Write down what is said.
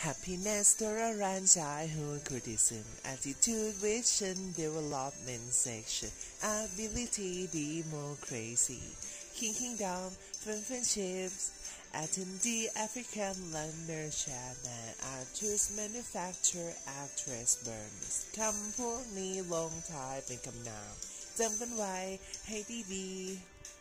Happiness tolerance, Childhood Criticism Attitude Vision Development Section Ability Democracy King Kingdom Friendships Attendee African Learner Chairman Artist Manufacturer Actress Burmese คำพวกนี้ลงท้ายเป็นคำนามจำกันไว้ให้ดีๆ